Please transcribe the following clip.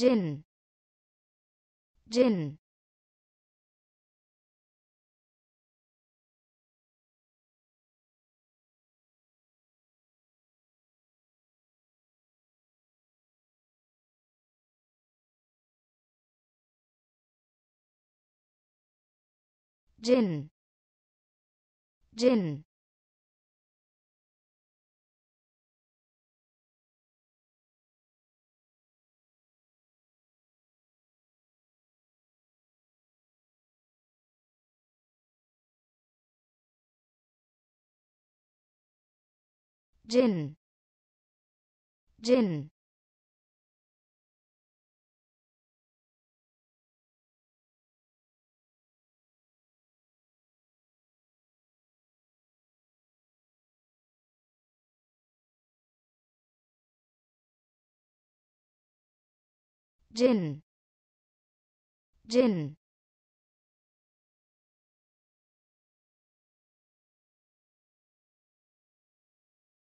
Jin. Jin. Jin. Jin. Jin. Jin. Jin. Jin.